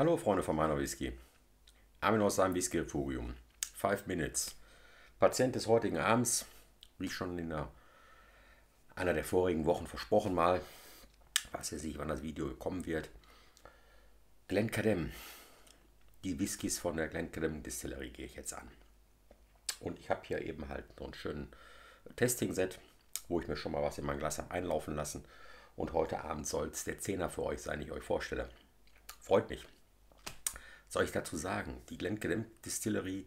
Hallo Freunde von meiner Whisky. Armin aus seinem Whisky Refugium. Five Minutes. Patient des heutigen Abends, wie schon in der, einer der vorigen Wochen versprochen mal, weiß jetzt nicht, wann das Video kommen wird. Glen Cadem. Die Whiskys von der Glen Cadem Distillery gehe ich jetzt an. Und ich habe hier eben halt so einen schönen Testing-Set, wo ich mir schon mal was in mein Glas habe einlaufen lassen. Und heute Abend soll es der Zehner für euch sein, ich euch vorstelle. Freut mich soll ich dazu sagen? Die Glencairn Distillery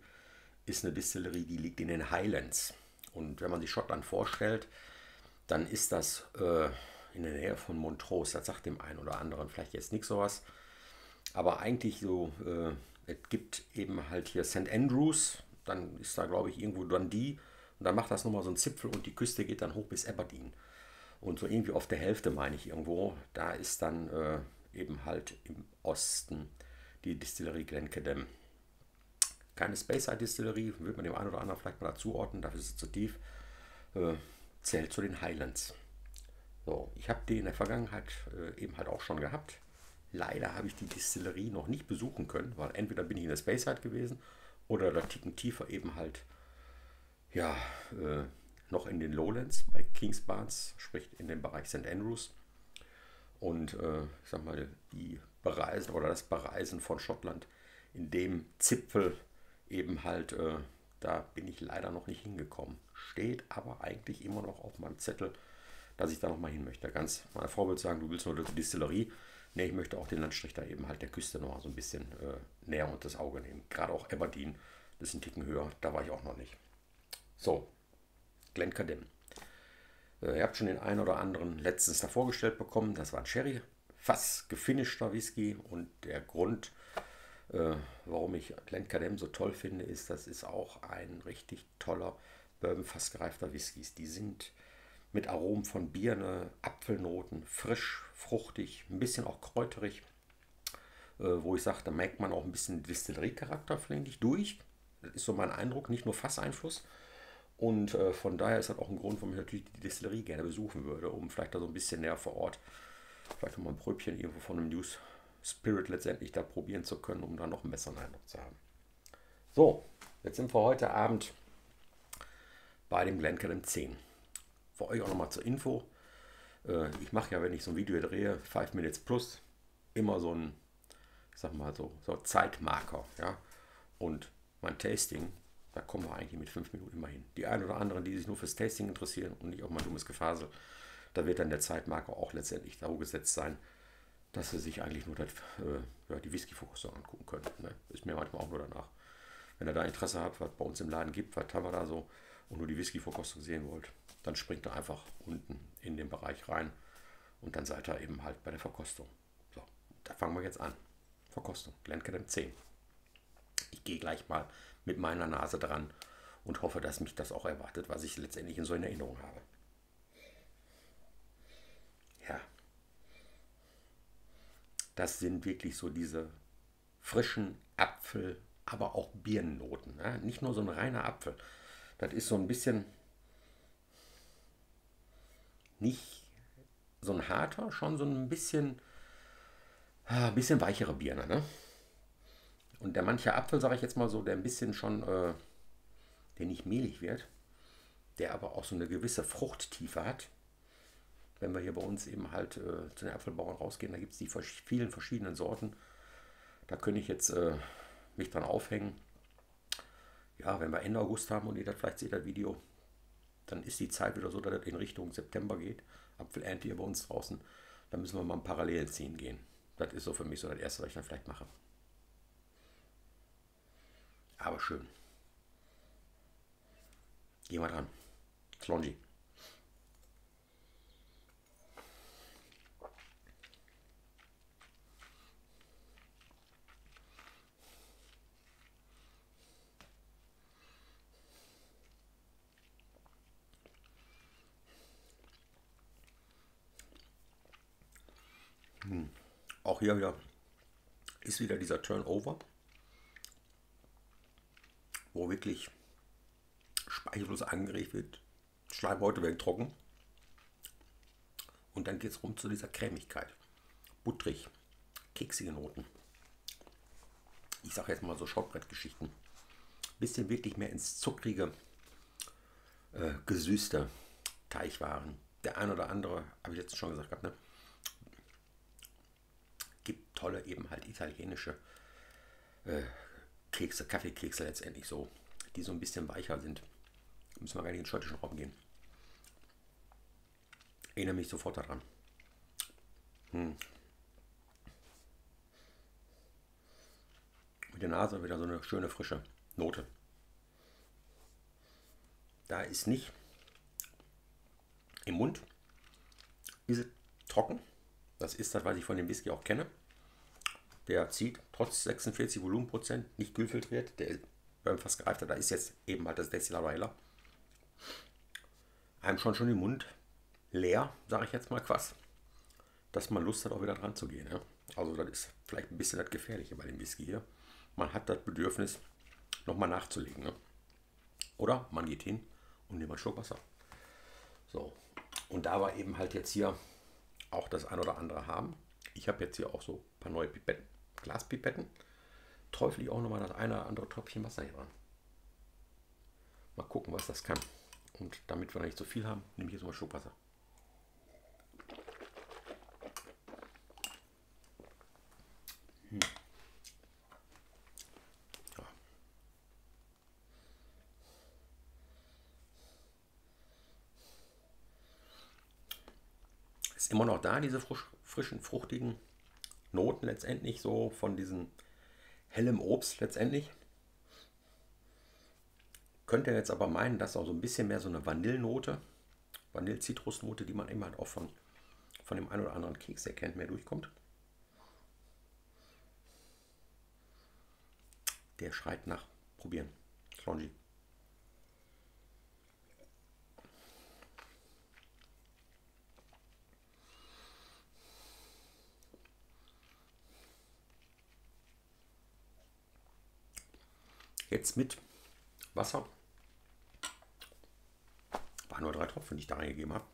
ist eine Distillerie, die liegt in den Highlands. Und wenn man sich Schottland vorstellt, dann ist das äh, in der Nähe von Montrose. Das sagt dem einen oder anderen vielleicht jetzt nicht sowas. Aber eigentlich so, äh, es gibt eben halt hier St. Andrews, dann ist da glaube ich irgendwo Dundee und dann macht das nochmal so ein Zipfel und die Küste geht dann hoch bis Aberdeen. Und so irgendwie auf der Hälfte meine ich irgendwo, da ist dann äh, eben halt im Osten die Distillerie Glencairn. Keine Speyside Distillerie, wird man dem einen oder anderen vielleicht mal dazu ordnen, dafür ist es zu tief. Äh, zählt zu den Highlands. So, ich habe die in der Vergangenheit äh, eben halt auch schon gehabt. Leider habe ich die Distillerie noch nicht besuchen können, weil entweder bin ich in der Speyside gewesen oder da ticken tiefer eben halt ja, äh, noch in den Lowlands bei Kings Barnes, sprich in dem Bereich St. Andrews. Und äh, ich sag mal, die Bereisen oder das Bereisen von Schottland in dem Zipfel eben halt, äh, da bin ich leider noch nicht hingekommen. Steht aber eigentlich immer noch auf meinem Zettel, dass ich da noch mal hin möchte. Ganz, meine Frau würde sagen, du willst nur die Distillerie. Ne, ich möchte auch den Landstrich da eben halt der Küste noch mal so ein bisschen äh, näher unter das Auge nehmen. Gerade auch Aberdeen, das ist ein Ticken höher, da war ich auch noch nicht. So, Glencadem. Äh, ihr habt schon den einen oder anderen letztens da vorgestellt bekommen. Das war ein Sherry fast gefinischter Whisky und der Grund, äh, warum ich Glencadem so toll finde, ist, das ist auch ein richtig toller Bourbon fast gereifter Whiskys. Die sind mit Aromen von Birne, Apfelnoten, frisch, fruchtig, ein bisschen auch kräuterig, äh, wo ich sage, da merkt man auch ein bisschen Distilleriecharakter, finde ich, durch. Das ist so mein Eindruck, nicht nur Fasseinfluss. Und äh, von daher ist das auch ein Grund, warum ich natürlich die Distillerie gerne besuchen würde, um vielleicht da so ein bisschen näher vor Ort vielleicht noch mal ein Brötchen irgendwo von einem News Spirit letztendlich da probieren zu können, um da noch einen besseren Eindruck zu haben. So, jetzt sind wir heute Abend bei dem Glencairn 10. Für euch auch nochmal zur Info. Äh, ich mache ja, wenn ich so ein Video drehe, 5 Minutes Plus, immer so ein, ich sag mal so, so Zeitmarker. Ja? Und mein Tasting, da kommen wir eigentlich mit 5 Minuten immer hin. Die einen oder anderen, die sich nur fürs Tasting interessieren und nicht auf mein dummes Gefasel, da wird dann der Zeitmarker auch letztendlich da gesetzt sein, dass sie sich eigentlich nur das, äh, ja, die Whisky-Fokusse angucken können. Ne? Ist mir manchmal auch nur danach. Wenn ihr da Interesse habt, was bei uns im Laden gibt, was haben wir da so und nur die Whisky-Verkostung sehen wollt, dann springt ihr einfach unten in den Bereich rein und dann seid ihr eben halt bei der Verkostung. So, da fangen wir jetzt an. Verkostung, Glencairn 10. Ich gehe gleich mal mit meiner Nase dran und hoffe, dass mich das auch erwartet, was ich letztendlich in so in Erinnerung habe. das sind wirklich so diese frischen Apfel, aber auch Birnennoten. Ne? Nicht nur so ein reiner Apfel. Das ist so ein bisschen nicht so ein harter, schon so ein bisschen, ein ah, bisschen weichere Birne. Ne? Und der manche Apfel, sage ich jetzt mal so, der ein bisschen schon, äh, der nicht mehlig wird, der aber auch so eine gewisse Fruchttiefe hat, wenn wir hier bei uns eben halt äh, zu den Apfelbauern rausgehen, da gibt es die vielen verschiedenen Sorten. Da könnte ich jetzt äh, mich dran aufhängen. Ja, wenn wir Ende August haben und ihr das vielleicht seht, das Video, dann ist die Zeit wieder so, dass es in Richtung September geht. Apfelernte hier bei uns draußen. Da müssen wir mal ein Parallel ziehen gehen. Das ist so für mich so das Erste, was ich dann vielleicht mache. Aber schön. Gehen wir dran. Slongy. Hm. Auch hier wieder ist wieder dieser Turnover, wo wirklich speichellos angeregt wird. Schleimhäute werden trocken. Und dann geht es rum zu dieser Cremigkeit. Butterig, keksige Noten. ich sage jetzt mal so Schottbrettgeschichten, bisschen wirklich mehr ins zuckrige, äh, gesüßte Teichwaren. Der ein oder andere, habe ich jetzt schon gesagt ne? gibt tolle eben halt italienische äh, Kekse, Kaffeekekse letztendlich so, die so ein bisschen weicher sind. Müssen wir gar nicht in den schottischen Raum gehen. Erinnere mich sofort daran. Hm. Mit der Nase wieder so eine schöne frische Note. Da ist nicht im Mund, ist es trocken. Das ist das, was ich von dem Whisky auch kenne. Der zieht trotz 46 Volumenprozent, nicht kühlfiltriert. Der beim fast gereifter, da ist jetzt eben halt das Destillat heller. Einem schon schon im Mund leer, sage ich jetzt mal quasi, dass man Lust hat, auch wieder dran zu gehen. Ja? Also das ist vielleicht ein bisschen das Gefährliche bei dem Whisky hier. Man hat das Bedürfnis, nochmal nachzulegen. Ne? Oder man geht hin und nimmt einen Schluck Wasser. So, und da war eben halt jetzt hier auch das ein oder andere haben. Ich habe jetzt hier auch so ein paar neue Pipetten, Glaspipetten. Teufel ich auch nochmal das eine oder andere Tröpfchen Wasser hier dran. Mal gucken, was das kann. Und damit wir nicht so viel haben, nehme ich jetzt mal Schubwasser. Immer noch da, diese frisch, frischen, fruchtigen Noten letztendlich so von diesem hellem Obst letztendlich. Könnte jetzt aber meinen, dass auch so ein bisschen mehr so eine Vanillenote, Vanille-Zitrusnote, die man immer halt auch von, von dem einen oder anderen Keks erkennt, mehr durchkommt. Der schreit nach Probieren. Slongy. Jetzt mit Wasser. War nur drei Tropfen, die ich da reingegeben habe.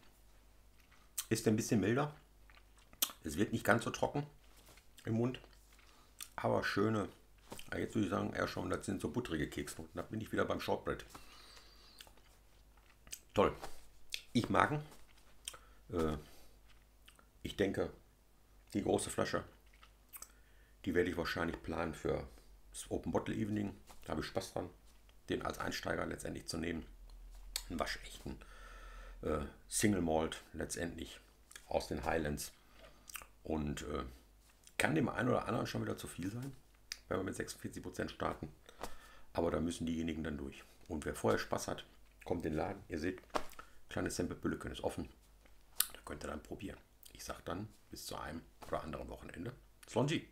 Ist ein bisschen milder. Es wird nicht ganz so trocken im Mund. Aber schöne, jetzt würde ich sagen, eher schon, das sind so butterige Keksnoten. Da bin ich wieder beim Shortbread. Toll. Ich mag ihn. Äh, ich denke, die große Flasche, die werde ich wahrscheinlich planen für das Open Bottle Evening. Da habe ich Spaß dran, den als Einsteiger letztendlich zu nehmen. Einen waschechten äh, Single Malt letztendlich aus den Highlands. Und äh, kann dem einen oder anderen schon wieder zu viel sein, wenn wir mit 46% starten. Aber da müssen diejenigen dann durch. Und wer vorher Spaß hat, kommt in den Laden. Ihr seht, kleines Sempelbülleken ist offen. Da könnt ihr dann probieren. Ich sage dann bis zu einem oder anderen Wochenende. Slonji!